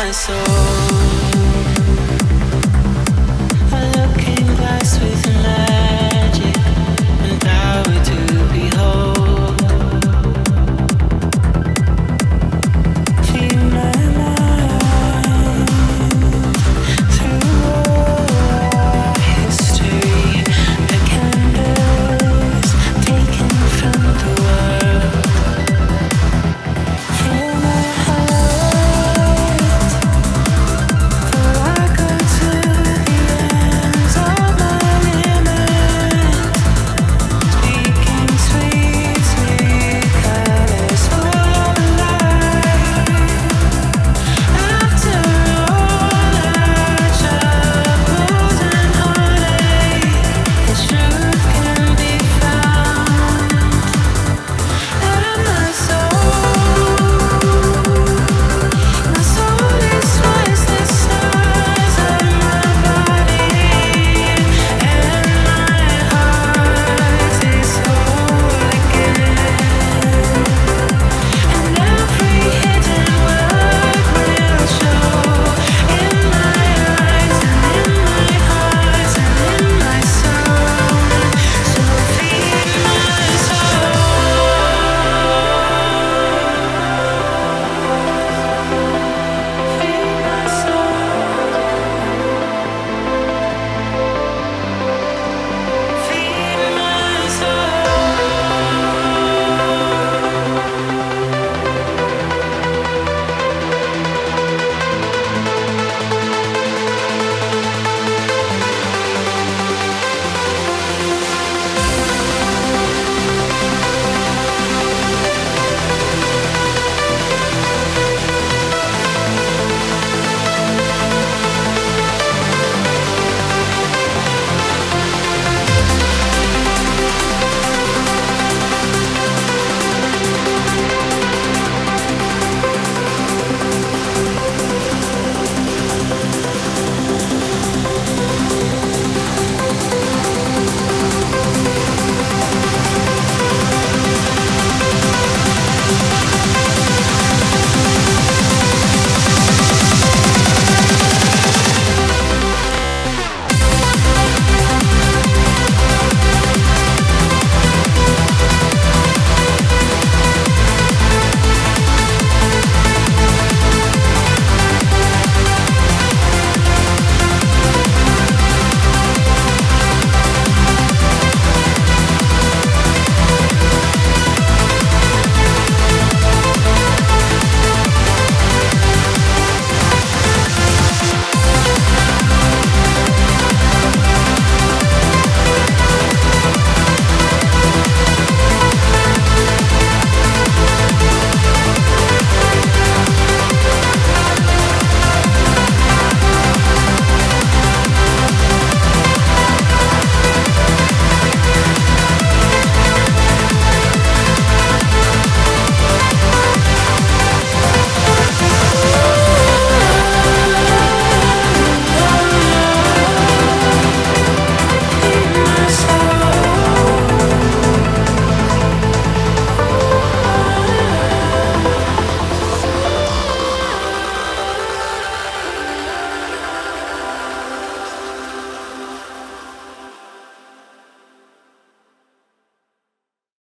my soul.